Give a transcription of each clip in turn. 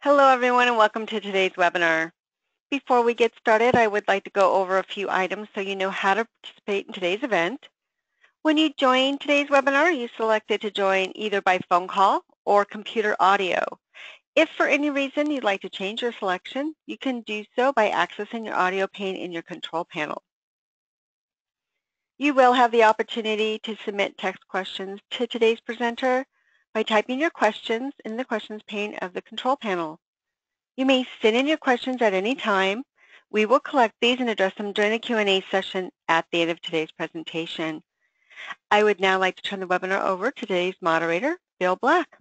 Hello everyone and welcome to today's webinar. Before we get started, I would like to go over a few items so you know how to participate in today's event. When you join today's webinar, you selected to join either by phone call or computer audio. If for any reason you'd like to change your selection, you can do so by accessing your audio pane in your control panel. You will have the opportunity to submit text questions to today's presenter by typing your questions in the questions pane of the control panel. You may send in your questions at any time. We will collect these and address them during the Q&A session at the end of today's presentation. I would now like to turn the webinar over to today's moderator, Bill Black.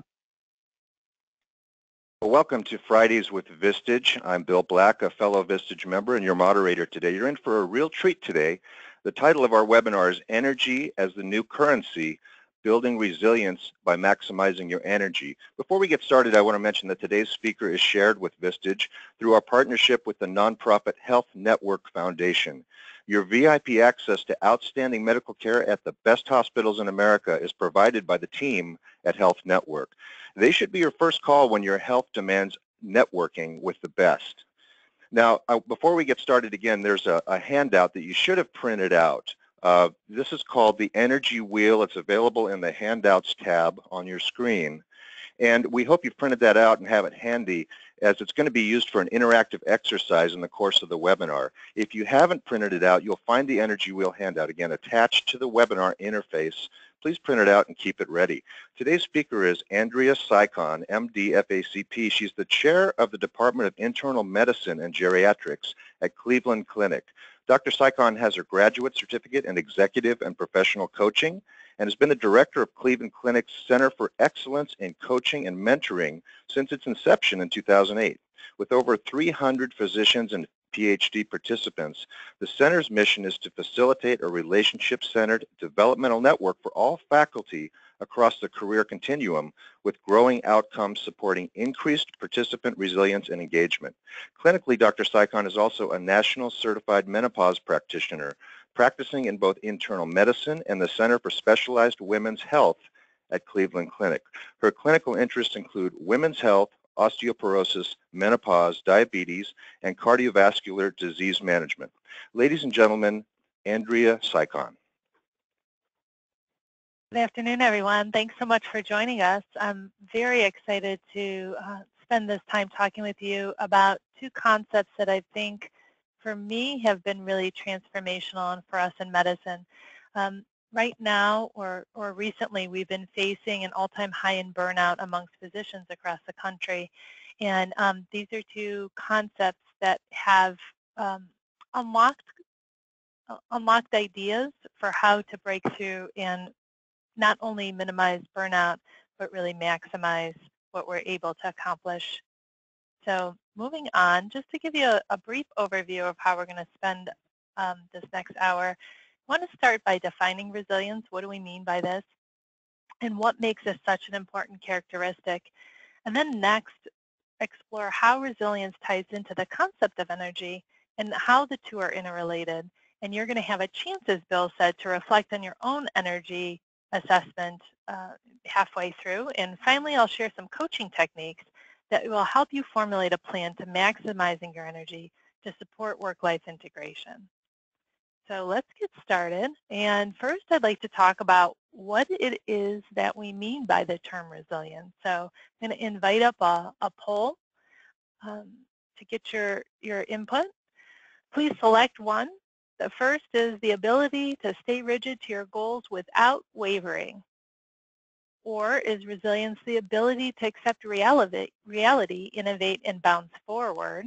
Welcome to Fridays with Vistage. I'm Bill Black, a fellow Vistage member and your moderator today. You're in for a real treat today. The title of our webinar is Energy as the New Currency, building resilience by maximizing your energy. Before we get started, I want to mention that today's speaker is shared with Vistage through our partnership with the nonprofit Health Network Foundation. Your VIP access to outstanding medical care at the best hospitals in America is provided by the team at Health Network. They should be your first call when your health demands networking with the best. Now, uh, before we get started again, there's a, a handout that you should have printed out. Uh, this is called the Energy Wheel. It's available in the Handouts tab on your screen. And we hope you've printed that out and have it handy as it's going to be used for an interactive exercise in the course of the webinar. If you haven't printed it out, you'll find the Energy Wheel handout, again, attached to the webinar interface. Please print it out and keep it ready. Today's speaker is Andrea Sikon, MD, FACP. She's the chair of the Department of Internal Medicine and Geriatrics at Cleveland Clinic. Dr. Sikon has her graduate certificate in executive and professional coaching and has been the director of Cleveland Clinic's Center for Excellence in Coaching and Mentoring since its inception in 2008. With over 300 physicians and PhD participants, the center's mission is to facilitate a relationship-centered developmental network for all faculty across the career continuum with growing outcomes supporting increased participant resilience and engagement. Clinically, Dr. Sikon is also a national certified menopause practitioner, practicing in both internal medicine and the Center for Specialized Women's Health at Cleveland Clinic. Her clinical interests include women's health, osteoporosis, menopause, diabetes, and cardiovascular disease management. Ladies and gentlemen, Andrea Sikon. Good afternoon, everyone. Thanks so much for joining us. I'm very excited to uh, spend this time talking with you about two concepts that I think, for me, have been really transformational and for us in medicine. Um, right now, or, or recently, we've been facing an all-time high in burnout amongst physicians across the country. And um, these are two concepts that have um, unlocked uh, unlocked ideas for how to break through and not only minimize burnout, but really maximize what we're able to accomplish. So moving on, just to give you a, a brief overview of how we're going to spend um, this next hour, I want to start by defining resilience. What do we mean by this? And what makes this such an important characteristic? And then next, explore how resilience ties into the concept of energy and how the two are interrelated. And you're going to have a chance, as Bill said, to reflect on your own energy assessment uh, halfway through. And finally, I'll share some coaching techniques that will help you formulate a plan to maximizing your energy to support work-life integration. So let's get started. And first, I'd like to talk about what it is that we mean by the term resilience. So I'm going to invite up a, a poll um, to get your, your input. Please select one the first is the ability to stay rigid to your goals without wavering. Or is resilience the ability to accept reality, innovate, and bounce forward?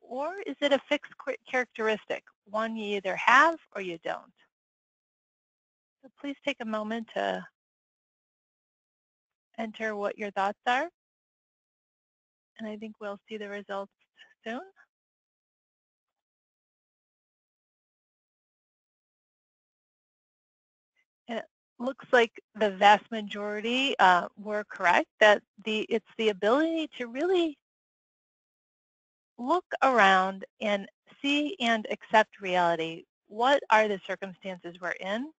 Or is it a fixed characteristic, one you either have or you don't? So please take a moment to enter what your thoughts are. And I think we'll see the results soon. Looks like the vast majority uh, were correct that the it's the ability to really look around and see and accept reality. What are the circumstances we're in?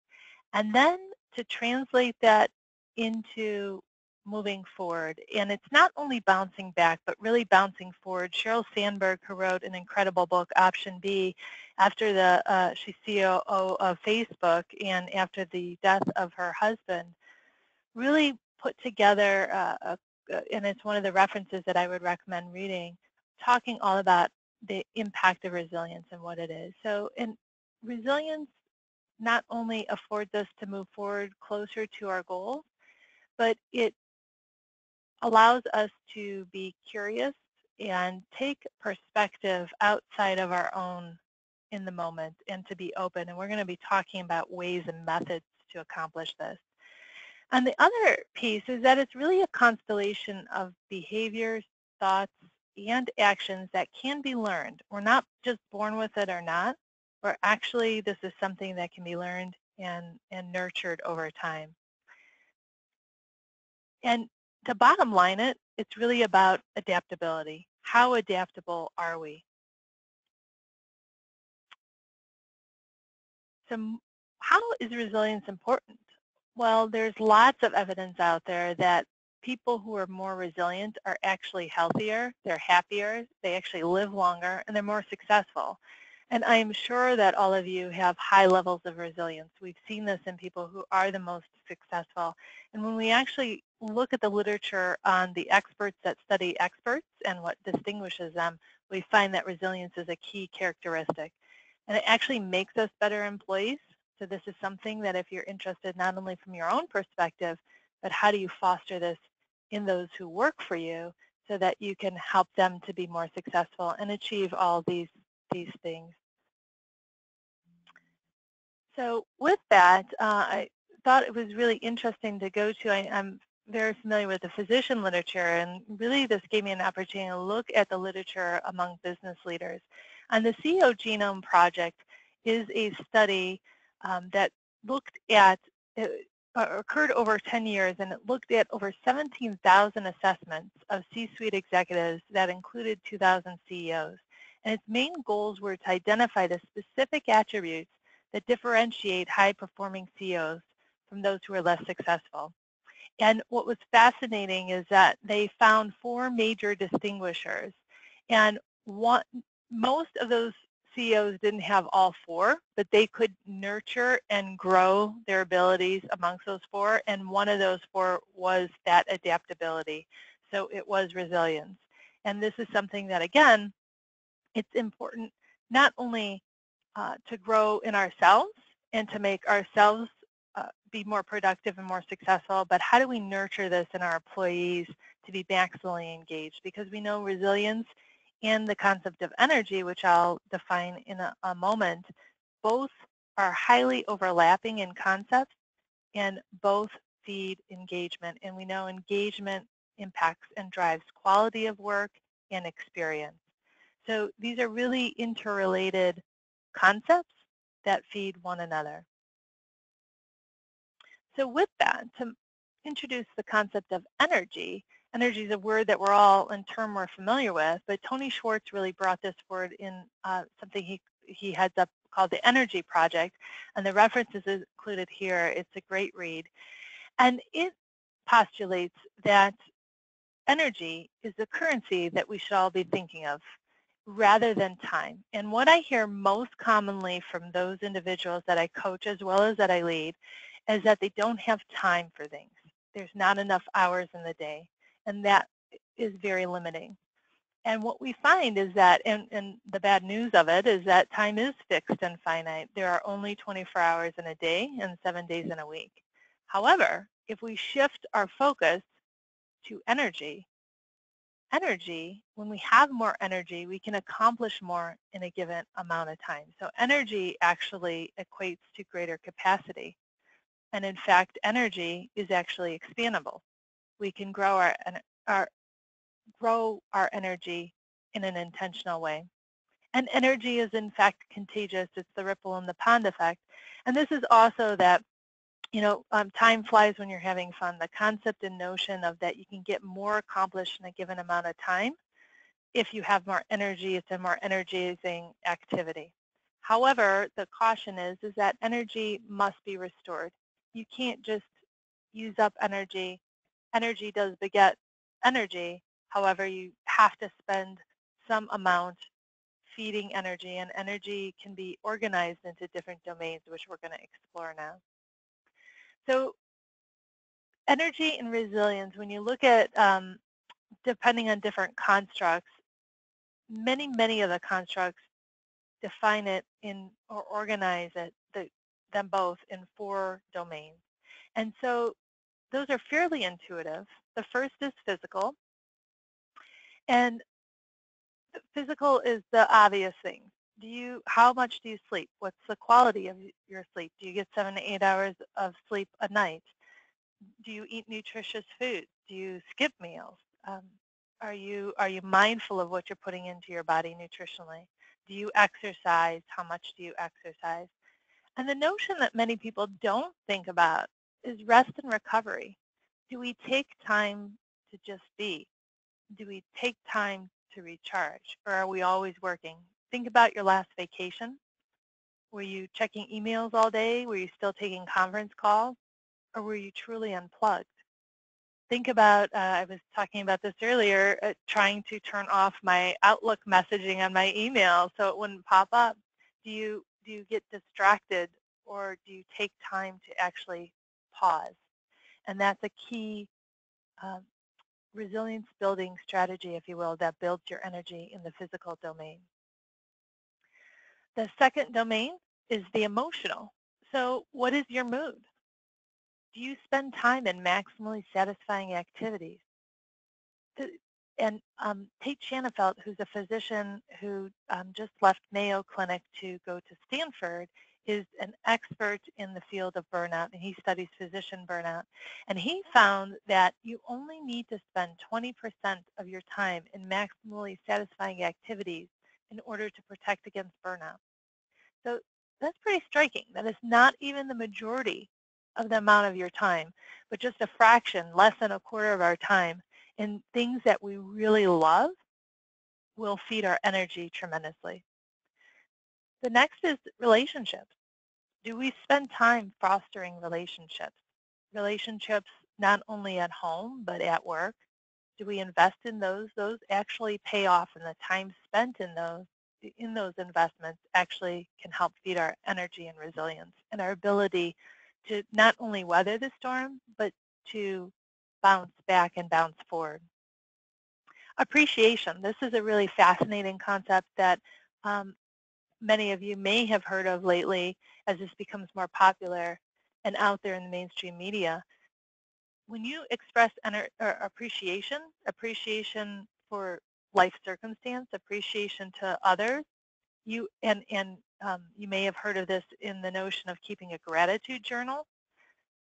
And then to translate that into moving forward. And it's not only bouncing back, but really bouncing forward. Sheryl Sandberg, who wrote an incredible book, Option B, after the uh, she's CEO of Facebook and after the death of her husband, really put together, uh, a, and it's one of the references that I would recommend reading, talking all about the impact of resilience and what it is. So in resilience not only affords us to move forward closer to our goals, but it allows us to be curious and take perspective outside of our own in the moment and to be open. And we're going to be talking about ways and methods to accomplish this. And the other piece is that it's really a constellation of behaviors, thoughts, and actions that can be learned. We're not just born with it or not, or actually this is something that can be learned and, and nurtured over time. And to bottom line it, it's really about adaptability. How adaptable are we? So how is resilience important? Well, there's lots of evidence out there that people who are more resilient are actually healthier, they're happier, they actually live longer, and they're more successful. And I'm sure that all of you have high levels of resilience. We've seen this in people who are the most successful. And when we actually look at the literature on the experts that study experts and what distinguishes them, we find that resilience is a key characteristic. And it actually makes us better employees. So this is something that if you're interested not only from your own perspective, but how do you foster this in those who work for you so that you can help them to be more successful and achieve all these, these things. So with that, uh, I thought it was really interesting to go to. I, am very familiar with the physician literature, and really this gave me an opportunity to look at the literature among business leaders. And the CEO Genome Project is a study um, that looked at, it uh, occurred over 10 years, and it looked at over 17,000 assessments of C-suite executives that included 2,000 CEOs. And its main goals were to identify the specific attributes that differentiate high-performing CEOs from those who are less successful. And what was fascinating is that they found four major distinguishers. And one, most of those CEOs didn't have all four, but they could nurture and grow their abilities amongst those four. And one of those four was that adaptability. So it was resilience. And this is something that, again, it's important not only uh, to grow in ourselves and to make ourselves be more productive and more successful, but how do we nurture this in our employees to be maximally engaged? Because we know resilience and the concept of energy, which I'll define in a, a moment, both are highly overlapping in concepts and both feed engagement. And we know engagement impacts and drives quality of work and experience. So these are really interrelated concepts that feed one another. So with that, to introduce the concept of energy, energy is a word that we're all in term we're familiar with, but Tony Schwartz really brought this word in uh, something he, he heads up called the Energy Project, and the references included here. It's a great read. And it postulates that energy is the currency that we should all be thinking of rather than time. And what I hear most commonly from those individuals that I coach as well as that I lead is that they don't have time for things. There's not enough hours in the day, and that is very limiting. And what we find is that, and, and the bad news of it is that time is fixed and finite. There are only 24 hours in a day and seven days in a week. However, if we shift our focus to energy, energy, when we have more energy, we can accomplish more in a given amount of time. So energy actually equates to greater capacity. And in fact, energy is actually expandable. We can grow our, our, grow our energy in an intentional way. And energy is in fact contagious. It's the ripple in the pond effect. And this is also that you know, um, time flies when you're having fun. The concept and notion of that you can get more accomplished in a given amount of time if you have more energy, it's a more energizing activity. However, the caution is, is that energy must be restored. You can't just use up energy energy does beget energy. However, you have to spend some amount feeding energy, and energy can be organized into different domains, which we're going to explore now. So energy and resilience, when you look at, um, depending on different constructs, many, many of the constructs define it in or organize it, them both in four domains. And so those are fairly intuitive. The first is physical. And physical is the obvious thing. Do you, how much do you sleep? What's the quality of your sleep? Do you get seven to eight hours of sleep a night? Do you eat nutritious food? Do you skip meals? Um, are you are you mindful of what you're putting into your body nutritionally? Do you exercise? How much do you exercise? And the notion that many people don't think about is rest and recovery. Do we take time to just be? Do we take time to recharge? Or are we always working? Think about your last vacation. Were you checking emails all day? Were you still taking conference calls? Or were you truly unplugged? Think about, uh, I was talking about this earlier, uh, trying to turn off my Outlook messaging on my email so it wouldn't pop up. Do you, do you get distracted or do you take time to actually pause? And that's a key um, resilience building strategy, if you will, that builds your energy in the physical domain. The second domain is the emotional. So what is your mood? Do you spend time in maximally satisfying activities? And um, Tate Shanafelt, who's a physician who um, just left Mayo Clinic to go to Stanford, is an expert in the field of burnout, and he studies physician burnout. And he found that you only need to spend 20% of your time in maximally satisfying activities in order to protect against burnout. So that's pretty striking. That is not even the majority of the amount of your time, but just a fraction, less than a quarter of our time in things that we really love will feed our energy tremendously. The next is relationships. Do we spend time fostering relationships? Relationships not only at home, but at work? Do we invest in those? Those actually pay off and the time spent in those in those investments actually can help feed our energy and resilience and our ability to not only weather the storm, but to bounce back and bounce forward. Appreciation. This is a really fascinating concept that um, many of you may have heard of lately as this becomes more popular and out there in the mainstream media. When you express appreciation, appreciation for life circumstance, appreciation to others, you and, and um, you may have heard of this in the notion of keeping a gratitude journal.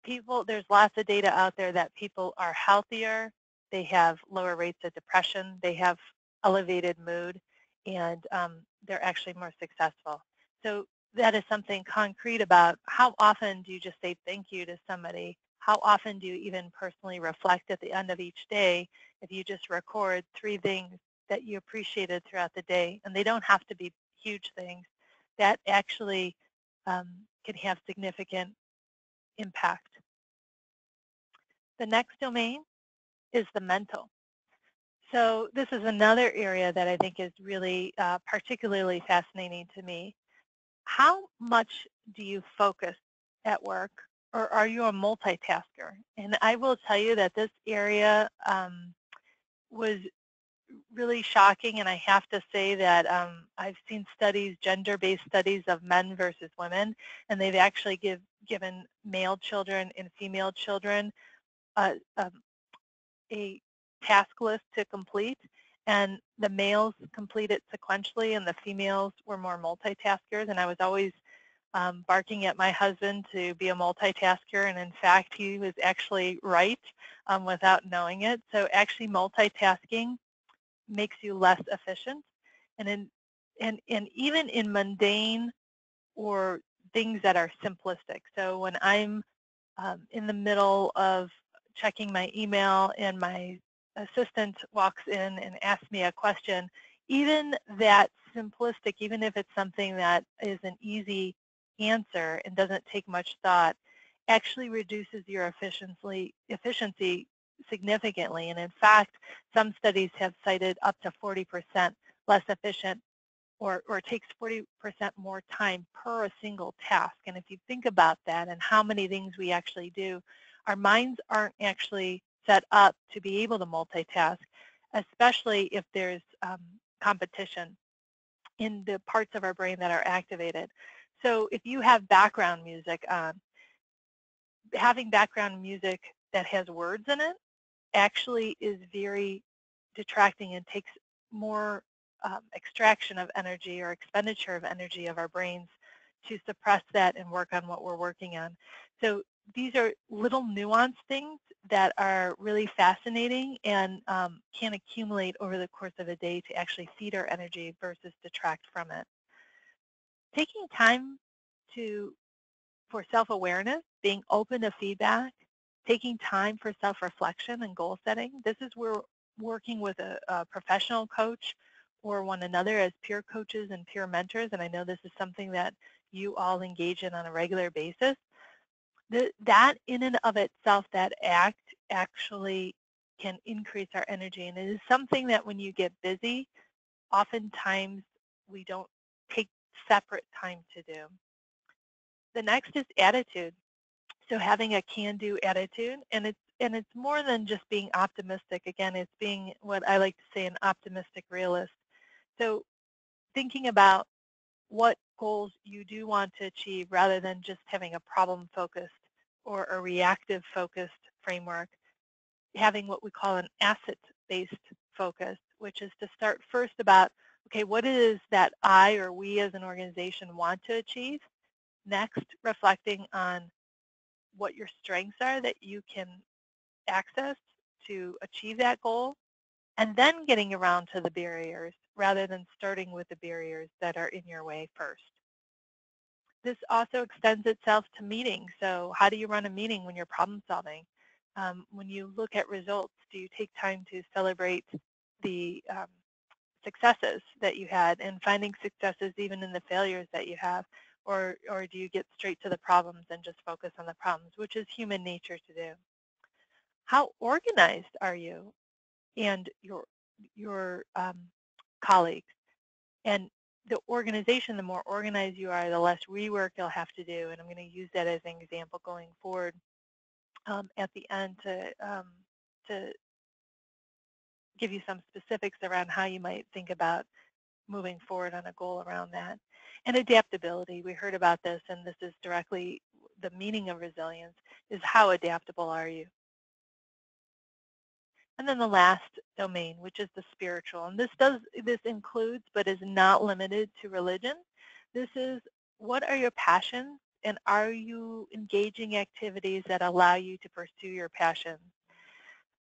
People, there's lots of data out there that people are healthier, they have lower rates of depression, they have elevated mood, and um, they're actually more successful. So that is something concrete about how often do you just say thank you to somebody? How often do you even personally reflect at the end of each day if you just record three things that you appreciated throughout the day? And they don't have to be huge things. That actually um, can have significant impact. The next domain is the mental. So this is another area that I think is really uh, particularly fascinating to me. How much do you focus at work or are you a multitasker? And I will tell you that this area um, was really shocking and I have to say that um, I've seen studies, gender-based studies of men versus women, and they've actually give, given male children and female children uh, um, a task list to complete and the males complete it sequentially and the females were more multitaskers and I was always um, barking at my husband to be a multitasker and in fact he was actually right um, without knowing it. So actually multitasking makes you less efficient and in and, and even in mundane or things that are simplistic. So when I'm um, in the middle of checking my email and my assistant walks in and asks me a question, even that simplistic, even if it's something that is an easy answer and doesn't take much thought, actually reduces your efficiency, efficiency significantly. And in fact, some studies have cited up to 40% less efficient or, or takes 40% more time per a single task. And if you think about that and how many things we actually do, our minds aren't actually set up to be able to multitask, especially if there's um, competition in the parts of our brain that are activated. So if you have background music on, having background music that has words in it actually is very detracting and takes more um, extraction of energy or expenditure of energy of our brains to suppress that and work on what we're working on. So these are little nuanced things that are really fascinating and um, can accumulate over the course of a day to actually feed our energy versus detract from it. Taking time to for self-awareness, being open to feedback, taking time for self-reflection and goal setting. This is where working with a, a professional coach or one another as peer coaches and peer mentors, and I know this is something that you all engage in on a regular basis, the, that in and of itself, that act actually can increase our energy. And it is something that when you get busy, oftentimes we don't take separate time to do. The next is attitude. So having a can-do attitude, and it's and it's more than just being optimistic. Again, it's being what I like to say an optimistic realist. So thinking about what goals you do want to achieve rather than just having a problem focused or a reactive focused framework, having what we call an asset-based focus, which is to start first about, okay, what is that I or we as an organization want to achieve? Next, reflecting on what your strengths are that you can access to achieve that goal, and then getting around to the barriers rather than starting with the barriers that are in your way first. This also extends itself to meetings. So how do you run a meeting when you're problem solving? Um, when you look at results, do you take time to celebrate the um, successes that you had and finding successes even in the failures that you have? Or, or do you get straight to the problems and just focus on the problems, which is human nature to do? How organized are you and your, your um, colleagues? And the organization, the more organized you are, the less rework you'll have to do. And I'm going to use that as an example going forward um, at the end to, um, to give you some specifics around how you might think about moving forward on a goal around that. And adaptability, we heard about this, and this is directly the meaning of resilience, is how adaptable are you? And then the last domain, which is the spiritual. And this does this includes but is not limited to religion. This is what are your passions and are you engaging activities that allow you to pursue your passions?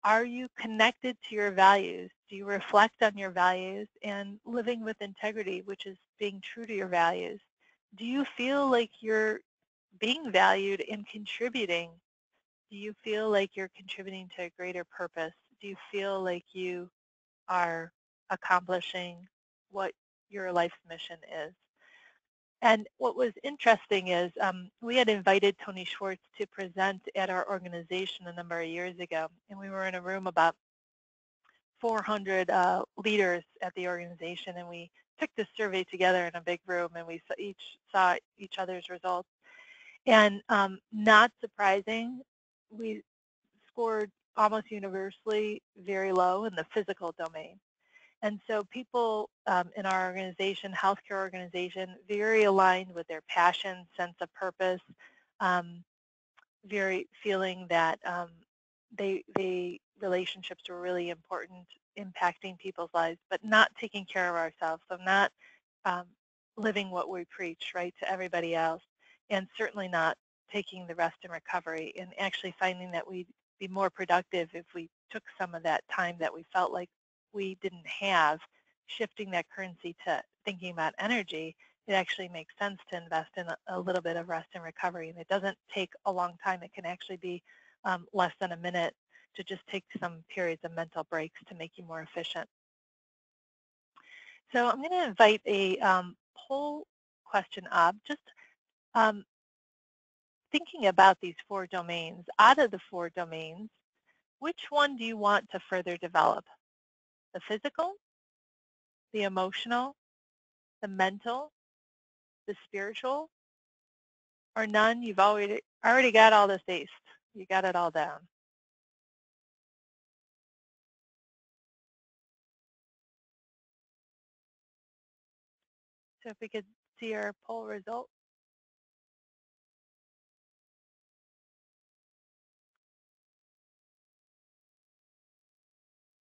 Are you connected to your values? Do you reflect on your values and living with integrity, which is being true to your values? Do you feel like you're being valued and contributing? Do you feel like you're contributing to a greater purpose? Do you feel like you are accomplishing what your life's mission is? And what was interesting is um, we had invited Tony Schwartz to present at our organization a number of years ago, and we were in a room about 400 uh, leaders at the organization, and we took this survey together in a big room, and we each saw each other's results. And um, not surprising, we scored almost universally very low in the physical domain. And so people um, in our organization, healthcare organization, very aligned with their passion, sense of purpose, um, very feeling that um, they, they relationships were really important, impacting people's lives, but not taking care of ourselves. So not um, living what we preach, right, to everybody else, and certainly not taking the rest and recovery and actually finding that we be more productive if we took some of that time that we felt like we didn't have, shifting that currency to thinking about energy, it actually makes sense to invest in a, a little bit of rest and recovery. And it doesn't take a long time. It can actually be um, less than a minute to just take some periods of mental breaks to make you more efficient. So I'm going to invite a um, poll question up. Just um, thinking about these four domains, out of the four domains, which one do you want to further develop? The physical, the emotional, the mental, the spiritual, or none? You've already, already got all this aced. You got it all down. So if we could see our poll result.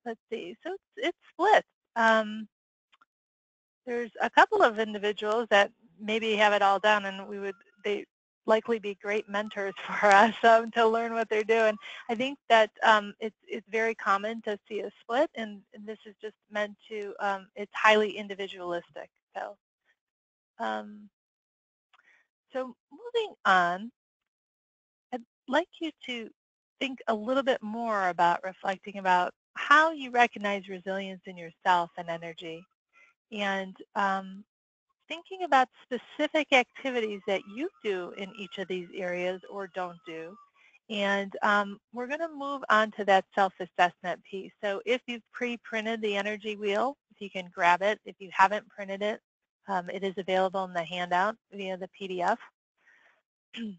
Let's see. So it's, it's split. Um, there's a couple of individuals that maybe have it all down, and we would they likely be great mentors for us um, to learn what they're doing. I think that um, it's it's very common to see a split, and, and this is just meant to um, it's highly individualistic. So, um, so moving on, I'd like you to think a little bit more about reflecting about how you recognize resilience in yourself and energy and um, thinking about specific activities that you do in each of these areas or don't do. And um, we're going to move on to that self-assessment piece. So if you've pre-printed the energy wheel, if you can grab it. If you haven't printed it, um, it is available in the handout via the PDF.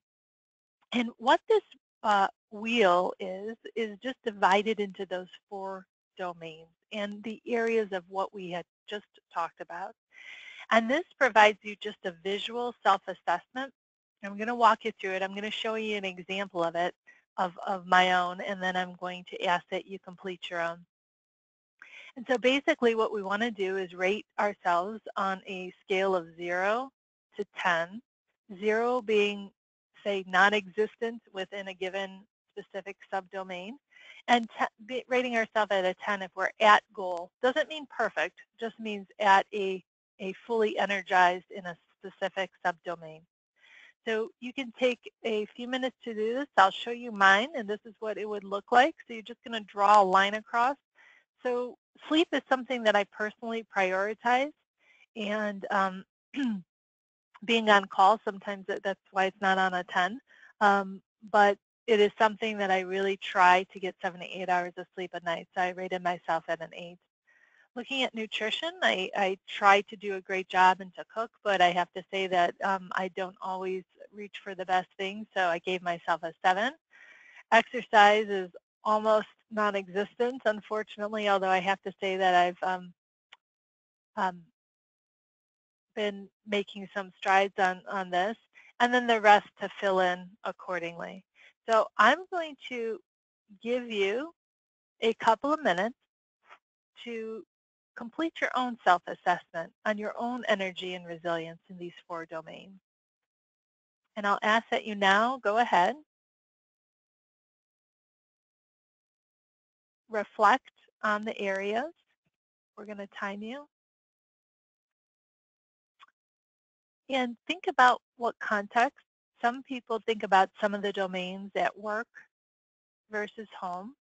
and what this uh, wheel is, is just divided into those four domains and the areas of what we had just talked about. And this provides you just a visual self-assessment. I'm going to walk you through it. I'm going to show you an example of it, of, of my own, and then I'm going to ask that you complete your own. And so basically what we want to do is rate ourselves on a scale of 0 to 10, 0 being, say, non-existent within a given specific subdomain, and rating ourselves at a 10 if we're at goal. Doesn't mean perfect, just means at a, a fully energized in a specific subdomain. So you can take a few minutes to do this. I'll show you mine, and this is what it would look like. So you're just going to draw a line across. So sleep is something that I personally prioritize, and um, being on call, sometimes that's why it's not on a 10. Um, but it is something that I really try to get seven to eight hours of sleep a night. So I rated myself at an eight. Looking at nutrition, I, I try to do a great job and to cook, but I have to say that um, I don't always reach for the best things, so I gave myself a seven. Exercise is almost non-existent, unfortunately, although I have to say that I've um, um, been making some strides on, on this, and then the rest to fill in accordingly. So I'm going to give you a couple of minutes to complete your own self-assessment on your own energy and resilience in these four domains. And I'll ask that you now go ahead, reflect on the areas. We're going to time you. And think about what context some people think about some of the domains at work versus home.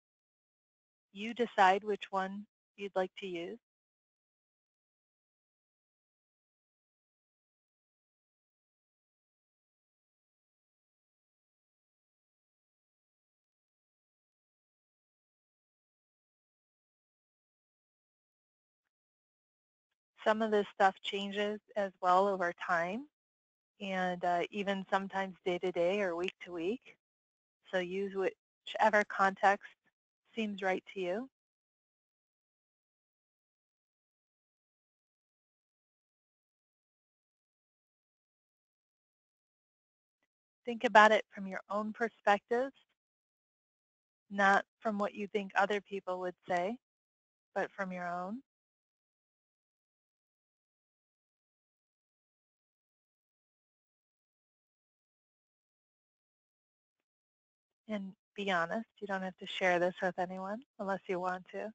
You decide which one you'd like to use. Some of this stuff changes as well over time and uh, even sometimes day to day or week to week. So use whichever context seems right to you. Think about it from your own perspective, not from what you think other people would say, but from your own. And be honest, you don't have to share this with anyone unless you want to.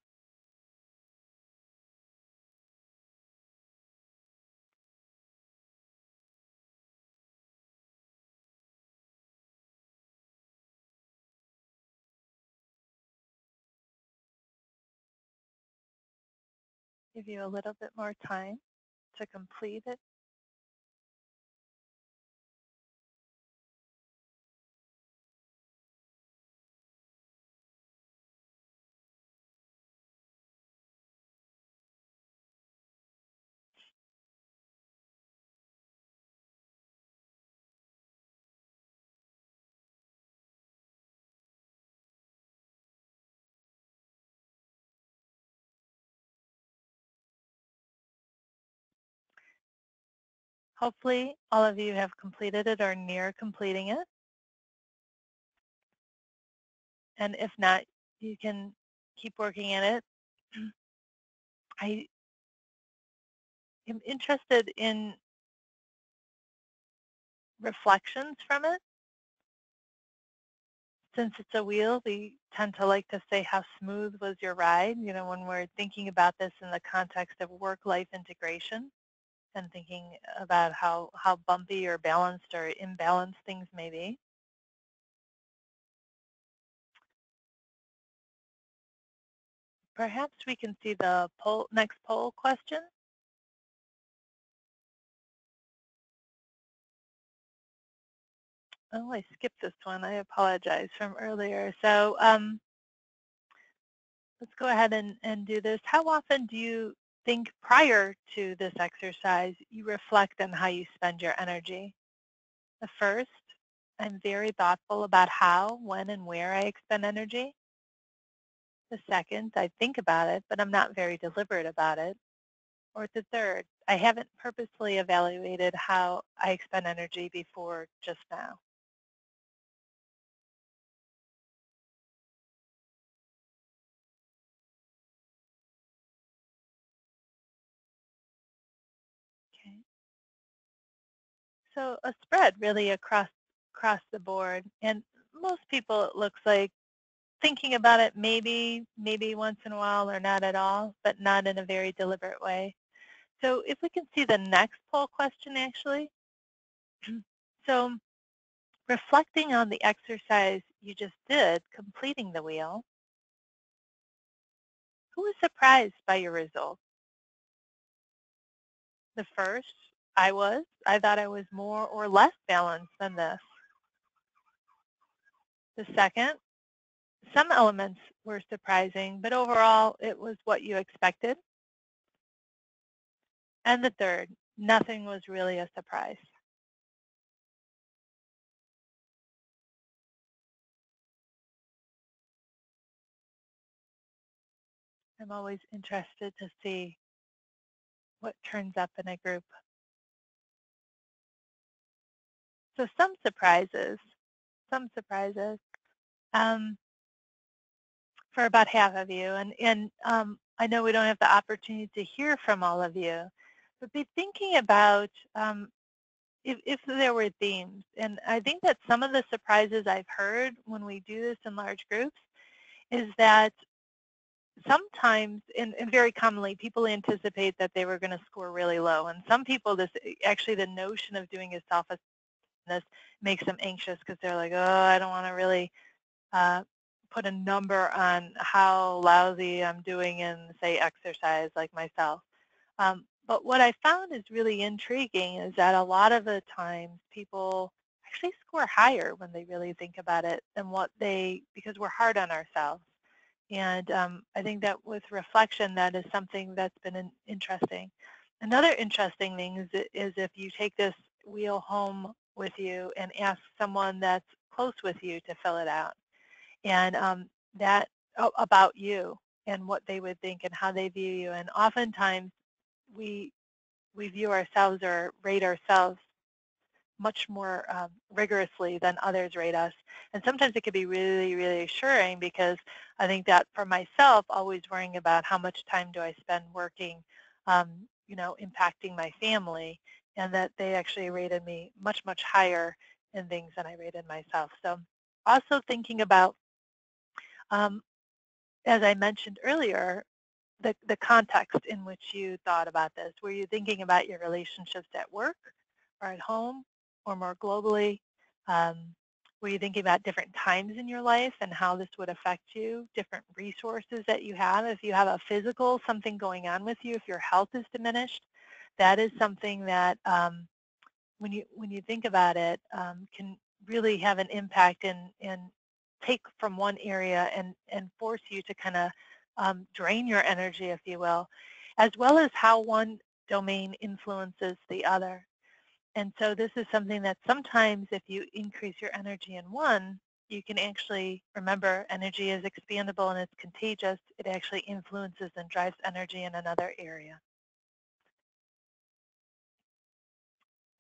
Give you a little bit more time to complete it. Hopefully all of you have completed it or near completing it. And if not, you can keep working at it. I am interested in reflections from it. Since it's a wheel, we tend to like to say how smooth was your ride, you know, when we're thinking about this in the context of work-life integration and thinking about how, how bumpy or balanced or imbalanced things may be. Perhaps we can see the poll, next poll question. Oh, I skipped this one. I apologize from earlier. So um, let's go ahead and, and do this. How often do you think prior to this exercise you reflect on how you spend your energy? The first, I'm very thoughtful about how, when, and where I expend energy. The second, I think about it, but I'm not very deliberate about it. Or the third, I haven't purposely evaluated how I expend energy before just now. So a spread really across across the board. And most people, it looks like, thinking about it maybe, maybe once in a while or not at all, but not in a very deliberate way. So if we can see the next poll question, actually. so reflecting on the exercise you just did, completing the wheel, who was surprised by your results? The first, I was. I thought I was more or less balanced than this. The second, some elements were surprising, but overall it was what you expected. And the third, nothing was really a surprise. I'm always interested to see what turns up in a group. So some surprises, some surprises um, for about half of you. And, and um, I know we don't have the opportunity to hear from all of you, but be thinking about um, if, if there were themes. And I think that some of the surprises I've heard when we do this in large groups is that sometimes, and, and, very commonly, people anticipate that they were going to score really low. And some people, this actually the notion of doing a self this makes them anxious because they're like, oh, I don't want to really uh, put a number on how lousy I'm doing in, say, exercise like myself. Um, but what I found is really intriguing is that a lot of the times people actually score higher when they really think about it than what they, because we're hard on ourselves. And um, I think that with reflection, that is something that's been interesting. Another interesting thing is, is if you take this wheel home with you and ask someone that's close with you to fill it out. And um, that about you and what they would think and how they view you. And oftentimes we we view ourselves or rate ourselves much more um, rigorously than others rate us. And sometimes it can be really, really assuring because I think that for myself, always worrying about how much time do I spend working, um, you know, impacting my family and that they actually rated me much, much higher in things than I rated myself. So also thinking about, um, as I mentioned earlier, the, the context in which you thought about this. Were you thinking about your relationships at work or at home or more globally? Um, were you thinking about different times in your life and how this would affect you, different resources that you have? If you have a physical, something going on with you, if your health is diminished, that is something that um, when you when you think about it um, can really have an impact and and take from one area and and force you to kind of um, drain your energy, if you will, as well as how one domain influences the other. And so this is something that sometimes if you increase your energy in one, you can actually remember energy is expandable and it's contagious. It actually influences and drives energy in another area.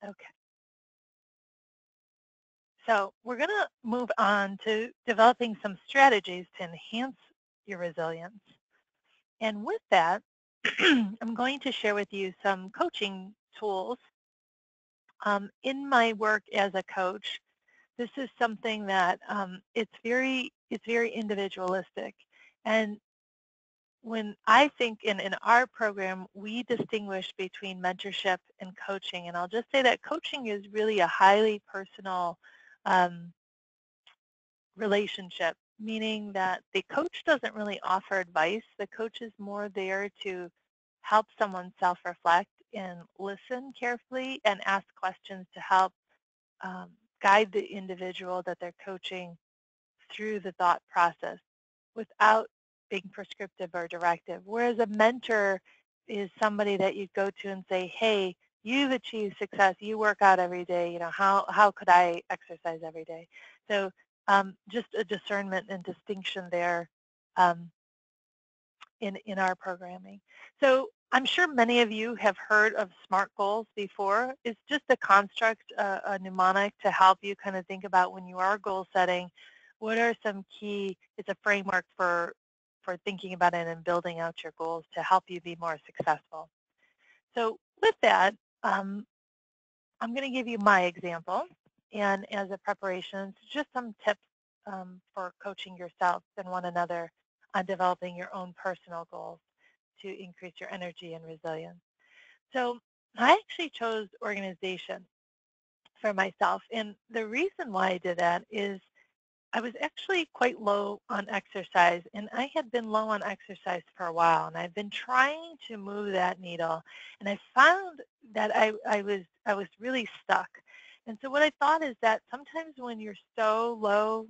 Okay. So we're going to move on to developing some strategies to enhance your resilience. And with that, I'm going to share with you some coaching tools. Um, in my work as a coach, this is something that um, it's very it's very individualistic. And when I think in, in our program, we distinguish between mentorship and coaching. And I'll just say that coaching is really a highly personal um, relationship, meaning that the coach doesn't really offer advice. The coach is more there to help someone self-reflect and listen carefully and ask questions to help um, guide the individual that they're coaching through the thought process without being prescriptive or directive. Whereas a mentor is somebody that you go to and say, hey, you've achieved success, you work out every day, you know, how, how could I exercise every day? So um, just a discernment and distinction there um, in, in our programming. So I'm sure many of you have heard of SMART goals before. It's just a construct, uh, a mnemonic to help you kind of think about when you are goal setting, what are some key, it's a framework for, for thinking about it and building out your goals to help you be more successful. So with that, um, I'm going to give you my example. And as a preparation, just some tips um, for coaching yourself and one another on developing your own personal goals to increase your energy and resilience. So I actually chose organization for myself. And the reason why I did that is I was actually quite low on exercise, and I had been low on exercise for a while, and I've been trying to move that needle, and I found that I, I was I was really stuck. And so what I thought is that sometimes when you're so low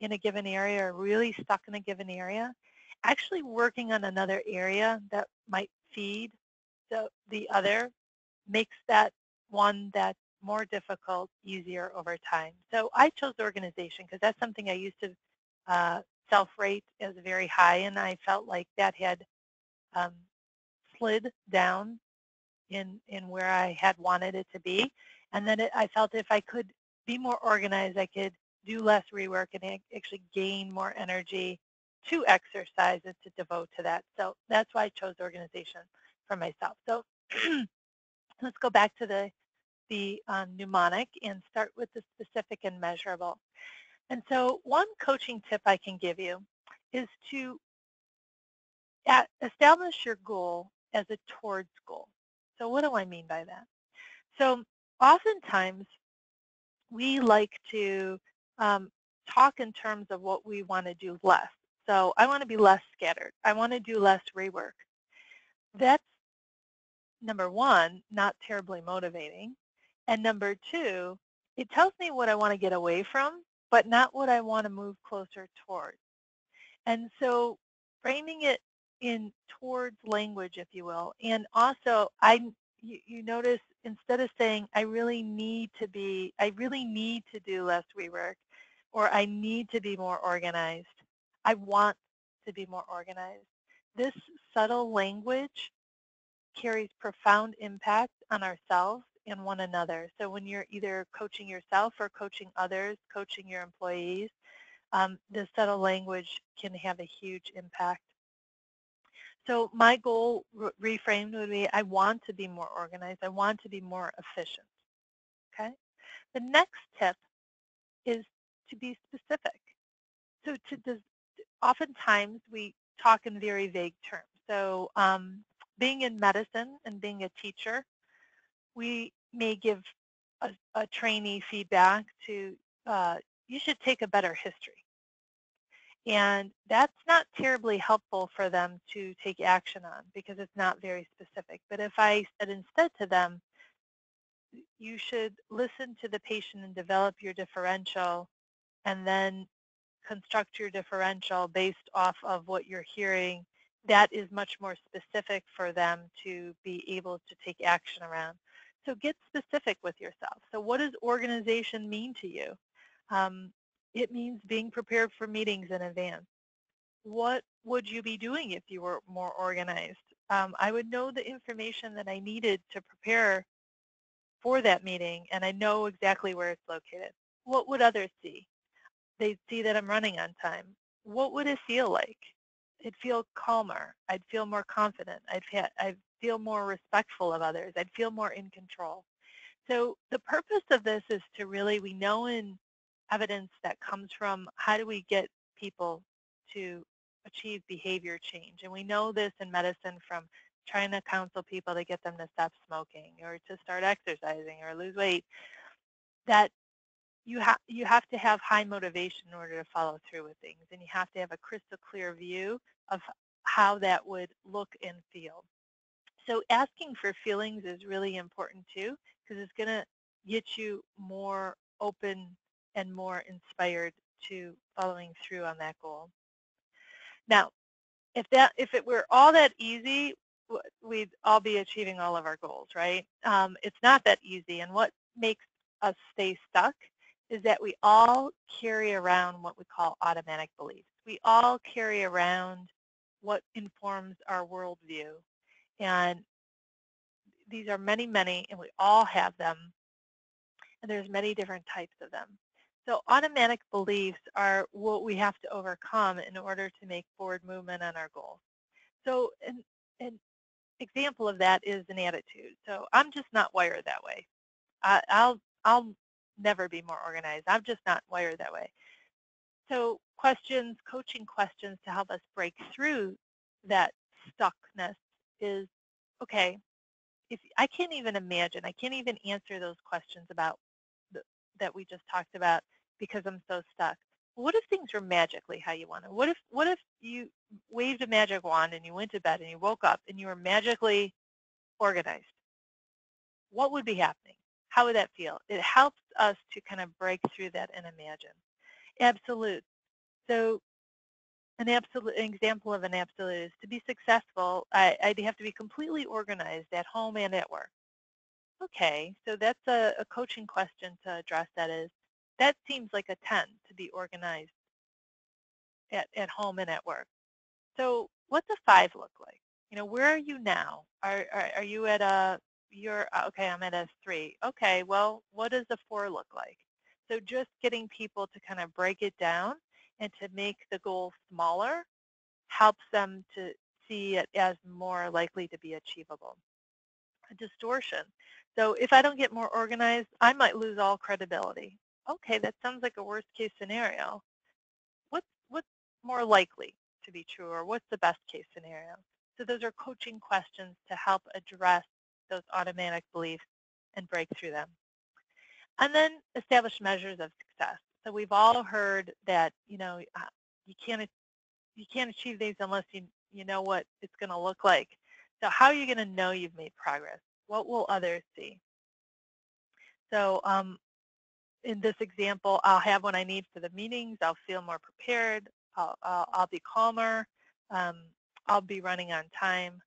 in a given area or really stuck in a given area, actually working on another area that might feed the, the other makes that one that more difficult easier over time. So I chose organization because that's something I used to uh, self-rate as very high, and I felt like that had um, slid down in in where I had wanted it to be. And then it, I felt if I could be more organized, I could do less rework and actually gain more energy to exercise and to devote to that. So that's why I chose organization for myself. So let's go back to the, the um, mnemonic and start with the specific and measurable. And so one coaching tip I can give you is to establish your goal as a towards goal. So what do I mean by that? So oftentimes we like to um, talk in terms of what we want to do less. So I want to be less scattered. I want to do less rework. That's number one, not terribly motivating. And number two, it tells me what I want to get away from, but not what I want to move closer towards. And so framing it in towards language, if you will, and also I, you, you notice instead of saying I really need to be, I really need to do less rework, or I need to be more organized, I want to be more organized. This subtle language carries profound impact on ourselves and one another. So when you're either coaching yourself or coaching others, coaching your employees, um, the subtle language can have a huge impact. So my goal re reframed would be I want to be more organized. I want to be more efficient. Okay. The next tip is to be specific. So to, oftentimes we talk in very vague terms. So um, being in medicine and being a teacher, we may give a, a trainee feedback to, uh, you should take a better history. And that's not terribly helpful for them to take action on because it's not very specific. But if I said instead to them, you should listen to the patient and develop your differential and then construct your differential based off of what you're hearing, that is much more specific for them to be able to take action around. So get specific with yourself. So what does organization mean to you? Um, it means being prepared for meetings in advance. What would you be doing if you were more organized? Um, I would know the information that I needed to prepare for that meeting and I know exactly where it's located. What would others see? They'd see that I'm running on time. What would it feel like? It'd feel calmer. I'd feel more confident. I'd, I'd feel more respectful of others. I'd feel more in control. So the purpose of this is to really, we know in evidence that comes from how do we get people to achieve behavior change. And we know this in medicine from trying to counsel people to get them to stop smoking or to start exercising or lose weight, that you, ha you have to have high motivation in order to follow through with things. And you have to have a crystal clear view of how that would look and feel. So asking for feelings is really important too, because it's going to get you more open and more inspired to following through on that goal. Now, if that if it were all that easy, we'd all be achieving all of our goals, right? Um, it's not that easy, and what makes us stay stuck is that we all carry around what we call automatic beliefs. We all carry around what informs our worldview, and these are many, many, and we all have them, and there's many different types of them. So automatic beliefs are what we have to overcome in order to make forward movement on our goals. So an, an example of that is an attitude. So I'm just not wired that way. I, I'll, I'll never be more organized. I'm just not wired that way. So questions, coaching questions to help us break through that stuckness is, okay, if I can't even imagine, I can't even answer those questions about the, that we just talked about because I'm so stuck. What if things were magically how you wanted? What if what if you waved a magic wand and you went to bed and you woke up and you were magically organized? What would be happening? How would that feel? It helps us to kind of break through that and imagine. Absolute. So an absolute an example of an absolute is to be successful, I, I'd have to be completely organized at home and at work. Okay, so that's a, a coaching question to address that is, that seems like a 10 to be organized at, at home and at work. So what's a five look like? You know, where are you now? Are, are, are you at a, you're, uh, okay, I'm at a three. Okay, well, what does a four look like? So just getting people to kind of break it down and to make the goal smaller helps them to see it as more likely to be achievable. A distortion. So if I don't get more organized, I might lose all credibility okay, that sounds like a worst case scenario. What's, what's more likely to be true or what's the best case scenario? So those are coaching questions to help address those automatic beliefs and break through them. And then establish measures of success. So we've all heard that, you know, uh, you can't, you can't achieve these unless you, you know what it's going to look like. So how are you going to know you've made progress? What will others see? So um, in this example, I'll have what I need for the meetings. I'll feel more prepared. I'll, I'll, I'll be calmer. Um, I'll be running on time.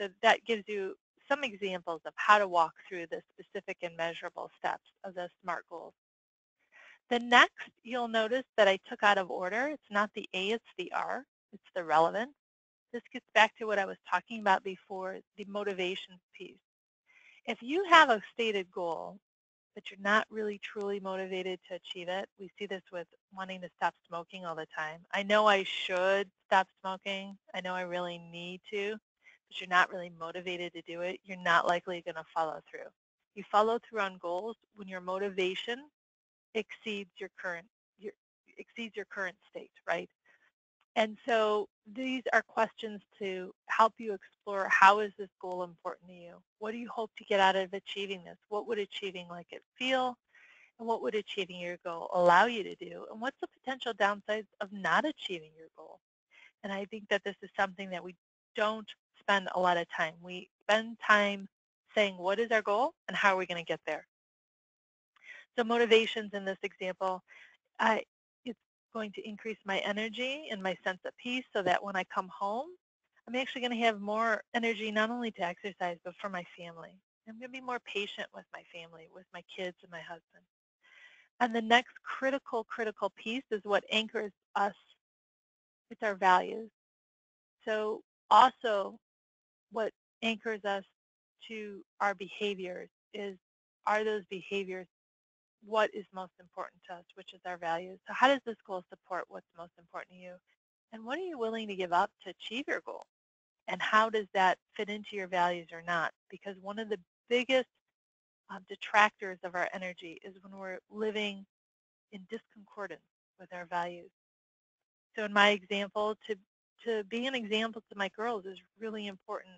So that gives you some examples of how to walk through the specific and measurable steps of the SMART goals. The next, you'll notice that I took out of order. It's not the A, it's the R. It's the relevant. This gets back to what I was talking about before, the motivation piece. If you have a stated goal but you're not really truly motivated to achieve it. We see this with wanting to stop smoking all the time. I know I should stop smoking. I know I really need to, but you're not really motivated to do it. You're not likely going to follow through. You follow through on goals when your motivation exceeds your current your, exceeds your current state, right? And so these are questions to help you explore how is this goal important to you? What do you hope to get out of achieving this? What would achieving like it feel? And what would achieving your goal allow you to do? And what's the potential downsides of not achieving your goal? And I think that this is something that we don't spend a lot of time. We spend time saying what is our goal and how are we going to get there. So motivations in this example, I, it's going to increase my energy and my sense of peace so that when I come home, I'm actually going to have more energy not only to exercise, but for my family. I'm going to be more patient with my family, with my kids and my husband. And the next critical, critical piece is what anchors us. It's our values. So also what anchors us to our behaviors is are those behaviors what is most important to us, which is our values. So how does this goal support what's most important to you? And what are you willing to give up to achieve your goal? And how does that fit into your values or not? Because one of the biggest uh, detractors of our energy is when we're living in disconcordance with our values. So in my example, to, to be an example to my girls is really important.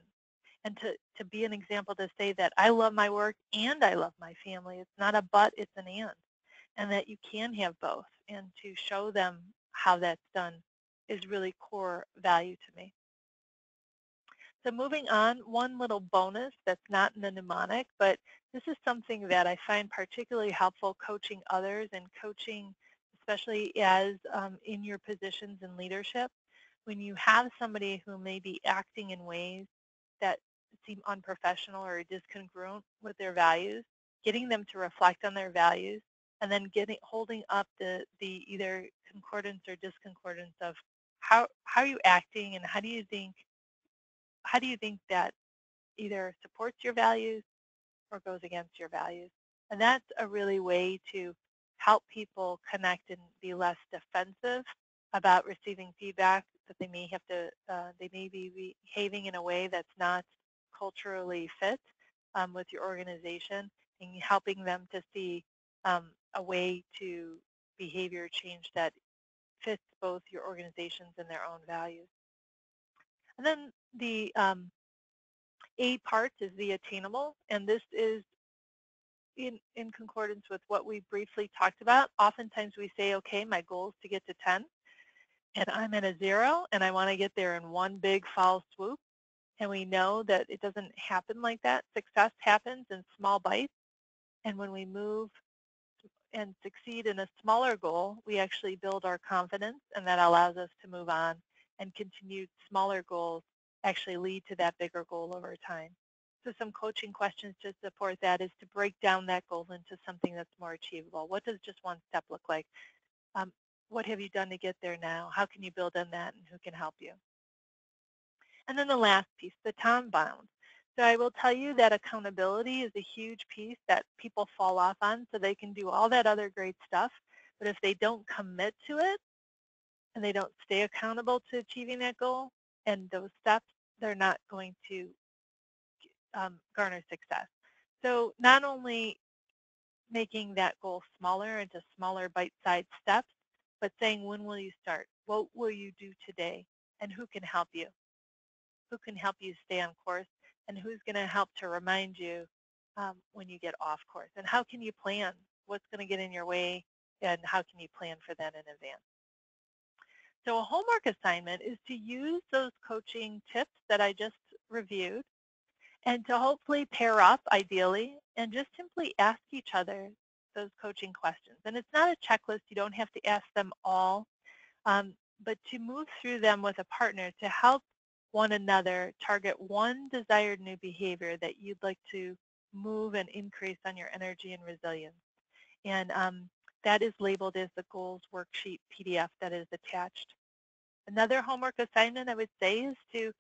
And to, to be an example to say that I love my work and I love my family. It's not a but, it's an and. And that you can have both. And to show them how that's done is really core value to me. So moving on, one little bonus that's not in the mnemonic, but this is something that I find particularly helpful coaching others and coaching especially as um, in your positions in leadership. When you have somebody who may be acting in ways that seem unprofessional or discongruent with their values, getting them to reflect on their values and then getting holding up the, the either concordance or disconcordance of how, how are you acting and how do you think how do you think that either supports your values or goes against your values? And that's a really way to help people connect and be less defensive about receiving feedback that they may have to, uh, they may be behaving in a way that's not culturally fit um, with your organization and helping them to see um, a way to behavior change that fits both your organizations and their own values. And then the um, A part is the attainable, and this is in, in concordance with what we briefly talked about. Oftentimes we say, okay, my goal is to get to 10, and I'm at a zero, and I want to get there in one big foul swoop. And we know that it doesn't happen like that. Success happens in small bites. And when we move and succeed in a smaller goal, we actually build our confidence, and that allows us to move on and continued smaller goals actually lead to that bigger goal over time. So some coaching questions to support that is to break down that goal into something that's more achievable. What does just one step look like? Um, what have you done to get there now? How can you build on that and who can help you? And then the last piece, the time bound. So I will tell you that accountability is a huge piece that people fall off on so they can do all that other great stuff. But if they don't commit to it, and they don't stay accountable to achieving that goal and those steps, they're not going to um, garner success. So not only making that goal smaller into smaller bite-sized steps, but saying when will you start? What will you do today? And who can help you? Who can help you stay on course? And who's going to help to remind you um, when you get off course? And how can you plan? What's going to get in your way? And how can you plan for that in advance? So a homework assignment is to use those coaching tips that I just reviewed and to hopefully pair up ideally and just simply ask each other those coaching questions. And it's not a checklist. You don't have to ask them all, um, but to move through them with a partner to help one another target one desired new behavior that you'd like to move and increase on your energy and resilience. And um, that is labeled as the goals worksheet PDF that is attached. Another homework assignment I would say is to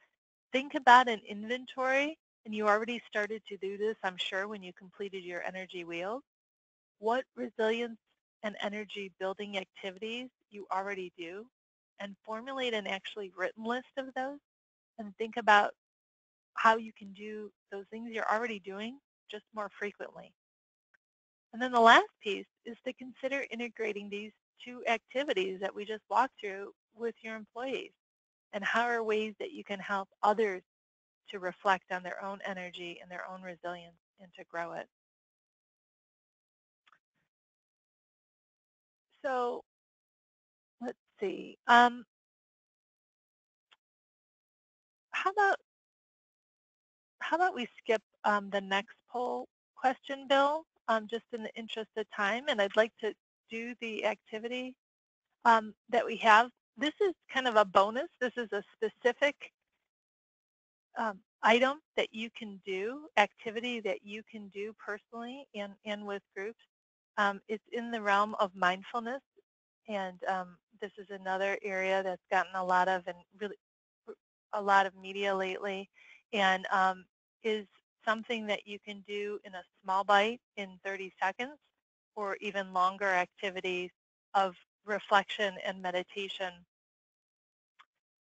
think about an inventory, and you already started to do this, I'm sure, when you completed your energy wheels. What resilience and energy building activities you already do, and formulate an actually written list of those, and think about how you can do those things you're already doing just more frequently. And then the last piece is to consider integrating these two activities that we just walked through with your employees. And how are ways that you can help others to reflect on their own energy and their own resilience and to grow it. So let's see. Um, how about how about we skip um, the next poll question, Bill, um, just in the interest of time, and I'd like to do the activity um, that we have. This is kind of a bonus. This is a specific um, item that you can do, activity that you can do personally and, and with groups. Um, it's in the realm of mindfulness, and um, this is another area that's gotten a lot of and really a lot of media lately, and um, is something that you can do in a small bite in 30 seconds or even longer activities of reflection and meditation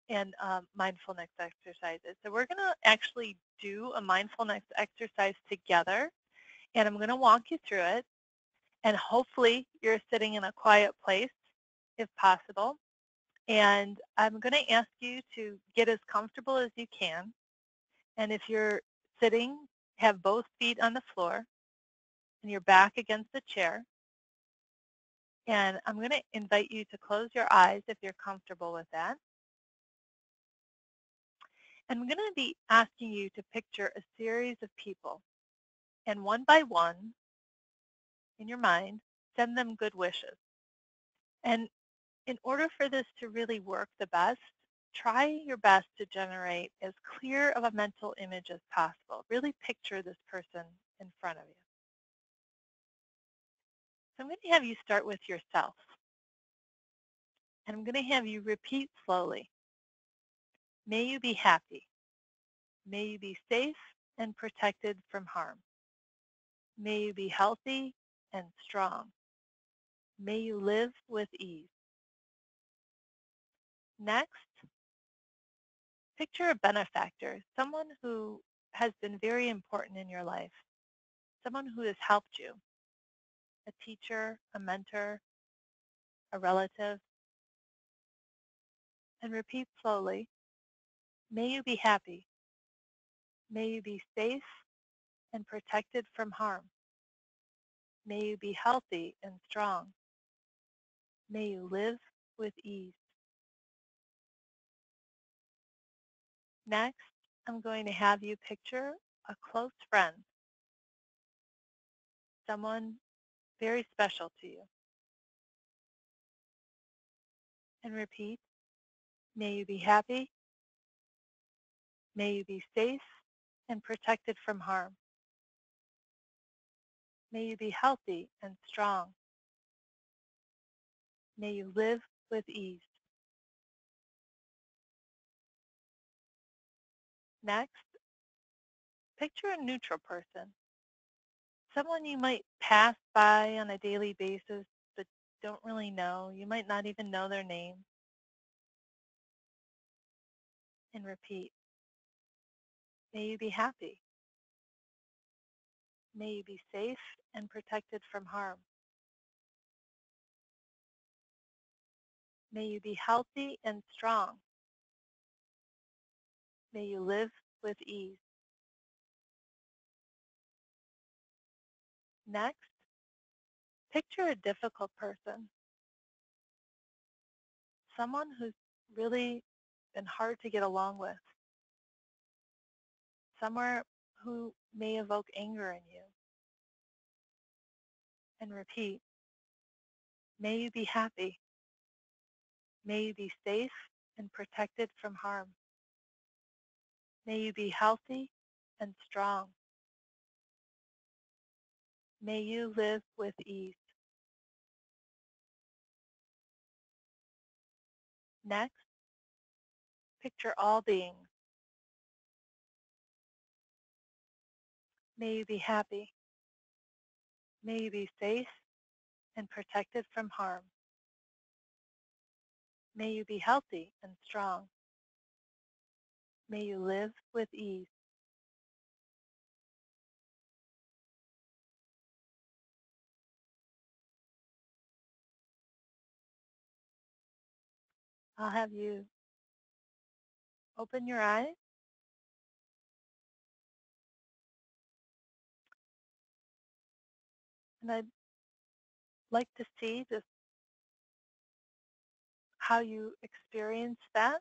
and um, mindfulness exercises. So we're going to actually do a mindfulness exercise together, and I'm going to walk you through it. And hopefully you're sitting in a quiet place, if possible. And I'm going to ask you to get as comfortable as you can. And if you're sitting, have both feet on the floor and your back against the chair. And I'm going to invite you to close your eyes if you're comfortable with that. And I'm going to be asking you to picture a series of people. And one by one, in your mind, send them good wishes. And in order for this to really work the best, try your best to generate as clear of a mental image as possible. Really picture this person in front of you. So I'm going to have you start with yourself. And I'm going to have you repeat slowly. May you be happy. May you be safe and protected from harm. May you be healthy and strong. May you live with ease. Next, picture a benefactor, someone who has been very important in your life, someone who has helped you, a teacher, a mentor, a relative. And repeat slowly, may you be happy. May you be safe and protected from harm. May you be healthy and strong. May you live with ease. Next, I'm going to have you picture a close friend, someone very special to you. And repeat, may you be happy, may you be safe and protected from harm. May you be healthy and strong. May you live with ease. Next, picture a neutral person, someone you might pass by on a daily basis but don't really know. You might not even know their name. And repeat. May you be happy. May you be safe and protected from harm. May you be healthy and strong. May you live with ease. Next, picture a difficult person, someone who's really been hard to get along with, someone who may evoke anger in you. And repeat, may you be happy. May you be safe and protected from harm. May you be healthy and strong. May you live with ease. Next, picture all beings. May you be happy. May you be safe and protected from harm. May you be healthy and strong. May you live with ease. I'll have you open your eyes. And I'd like to see just how you experience that.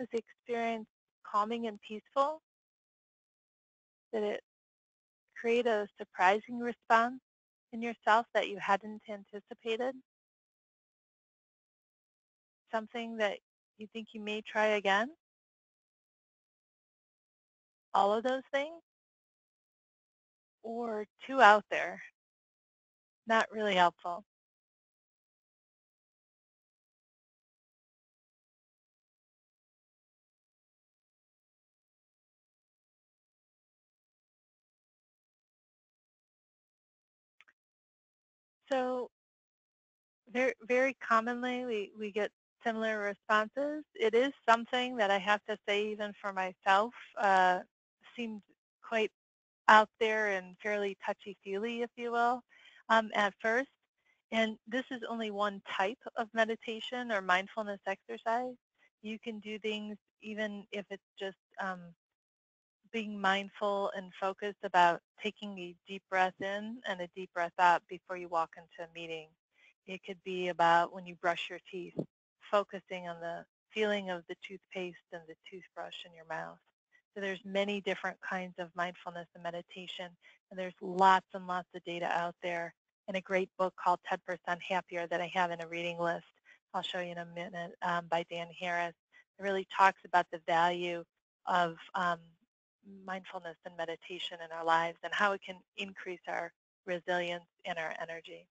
Was the experience calming and peaceful? Did it create a surprising response in yourself that you hadn't anticipated? Something that you think you may try again? All of those things? Or too out there? Not really helpful. So very, very commonly we, we get similar responses. It is something that I have to say even for myself uh, seemed quite out there and fairly touchy-feely, if you will, um, at first. And this is only one type of meditation or mindfulness exercise. You can do things even if it's just um, being mindful and focused about taking a deep breath in and a deep breath out before you walk into a meeting. It could be about when you brush your teeth, focusing on the feeling of the toothpaste and the toothbrush in your mouth. So there's many different kinds of mindfulness and meditation, and there's lots and lots of data out there in a great book called 10% Happier that I have in a reading list. I'll show you in a minute um, by Dan Harris. It really talks about the value of um, mindfulness and meditation in our lives and how it can increase our resilience and our energy.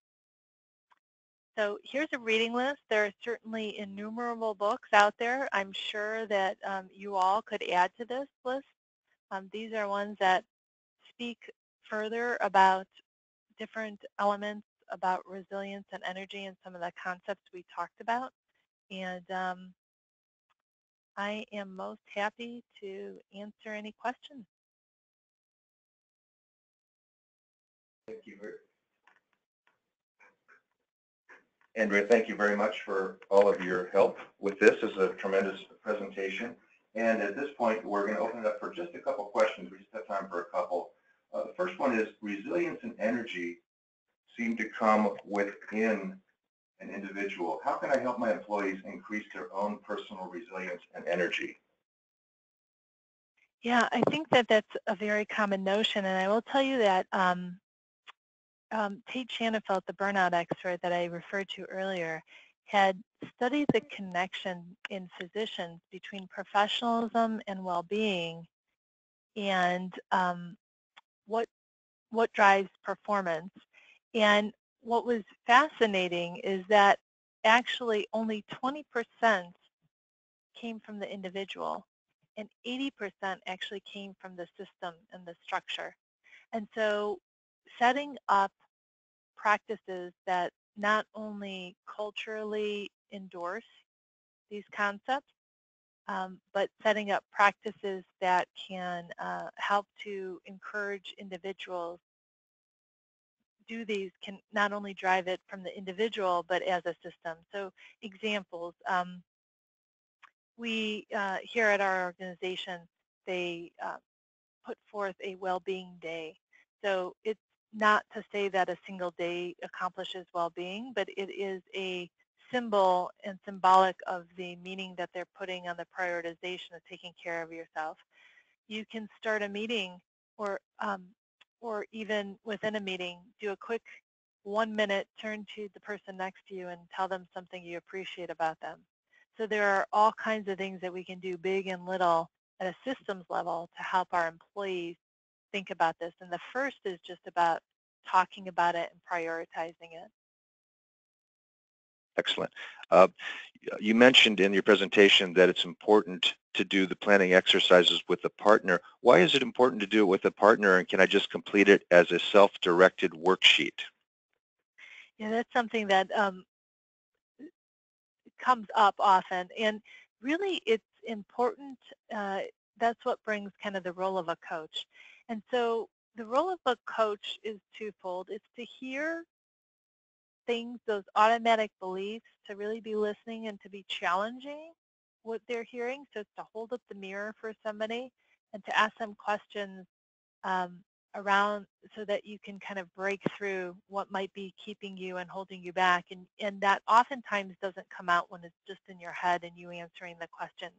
So here's a reading list. There are certainly innumerable books out there. I'm sure that um, you all could add to this list. Um, these are ones that speak further about different elements about resilience and energy and some of the concepts we talked about. And um, I am most happy to answer any questions. Thank you. Andrea, thank you very much for all of your help with this. Is a tremendous presentation. And at this point, we're going to open it up for just a couple questions. We just have time for a couple. Uh, the first one is resilience and energy seem to come within an individual. How can I help my employees increase their own personal resilience and energy? Yeah, I think that that's a very common notion, and I will tell you that um, um, Tait Shanafelt, the burnout expert that I referred to earlier, had studied the connection in physicians between professionalism and well-being and um, what what drives performance. And what was fascinating is that actually only 20% came from the individual and 80% actually came from the system and the structure. And so setting up practices that not only culturally endorse these concepts, um, but setting up practices that can uh, help to encourage individuals do these can not only drive it from the individual, but as a system. So examples, um, we uh, here at our organization, they uh, put forth a well-being day. So it's not to say that a single day accomplishes well-being, but it is a symbol and symbolic of the meaning that they're putting on the prioritization of taking care of yourself. You can start a meeting or um, or even within a meeting, do a quick one minute turn to the person next to you and tell them something you appreciate about them. So there are all kinds of things that we can do big and little at a systems level to help our employees think about this. And the first is just about talking about it and prioritizing it. Excellent. Uh, you mentioned in your presentation that it's important to do the planning exercises with a partner. Why is it important to do it with a partner and can I just complete it as a self-directed worksheet? Yeah, that's something that um, comes up often and really it's important, uh, that's what brings kind of the role of a coach. And so the role of a coach is twofold. It's to hear things, those automatic beliefs, to really be listening and to be challenging what they're hearing. So it's to hold up the mirror for somebody and to ask them questions um, around so that you can kind of break through what might be keeping you and holding you back. And, and that oftentimes doesn't come out when it's just in your head and you answering the questions.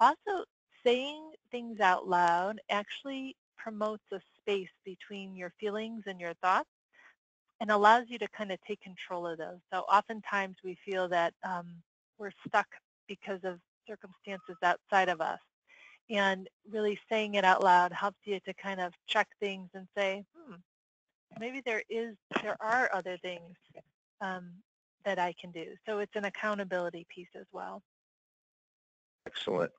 Also, saying things out loud actually promotes a space between your feelings and your thoughts and allows you to kind of take control of those. So oftentimes we feel that um, we're stuck because of circumstances outside of us. And really saying it out loud helps you to kind of check things and say, hmm, maybe there is, there are other things um, that I can do. So it's an accountability piece as well. Excellent.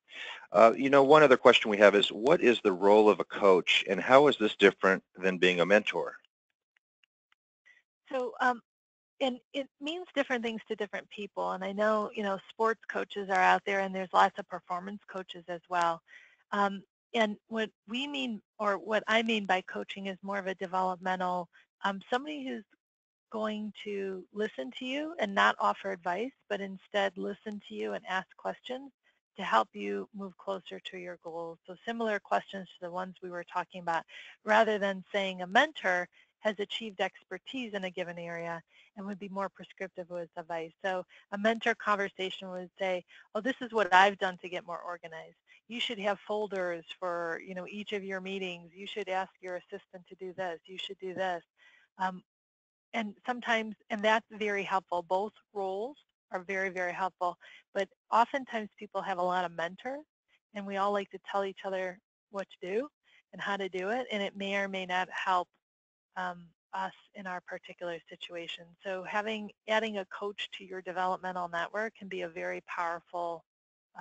Uh, you know, one other question we have is, what is the role of a coach and how is this different than being a mentor? So, um, and it means different things to different people. And I know, you know, sports coaches are out there and there's lots of performance coaches as well. Um, and what we mean, or what I mean by coaching is more of a developmental, um, somebody who's going to listen to you and not offer advice, but instead listen to you and ask questions to help you move closer to your goals. So similar questions to the ones we were talking about, rather than saying a mentor has achieved expertise in a given area and would be more prescriptive with advice. So a mentor conversation would say, oh, this is what I've done to get more organized. You should have folders for you know, each of your meetings. You should ask your assistant to do this. You should do this. Um, and sometimes, and that's very helpful. Both roles are very, very helpful. But oftentimes people have a lot of mentors and we all like to tell each other what to do and how to do it. And it may or may not help um, us in our particular situation. So having, adding a coach to your developmental network can be a very powerful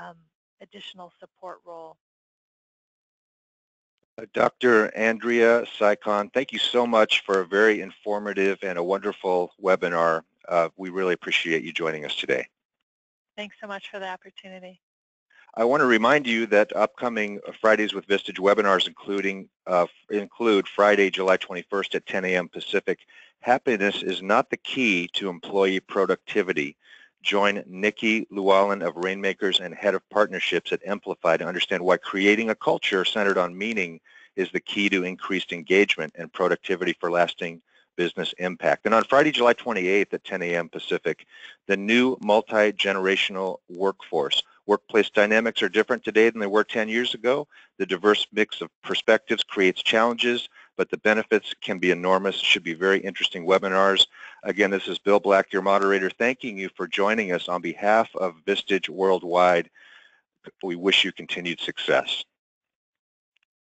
um, additional support role. Uh, Dr. Andrea Sikon, thank you so much for a very informative and a wonderful webinar. Uh, we really appreciate you joining us today. Thanks so much for the opportunity. I want to remind you that upcoming Fridays with Vistage webinars including uh, include Friday, July 21st at 10 a.m. Pacific. Happiness is not the key to employee productivity. Join Nikki Llewellyn of Rainmakers and Head of Partnerships at Amplify to understand why creating a culture centered on meaning is the key to increased engagement and productivity for lasting business impact. And on Friday, July 28th at 10 a.m. Pacific, the new multi-generational workforce. Workplace dynamics are different today than they were 10 years ago. The diverse mix of perspectives creates challenges, but the benefits can be enormous. Should be very interesting webinars. Again, this is Bill Black, your moderator, thanking you for joining us on behalf of Vistage Worldwide. We wish you continued success.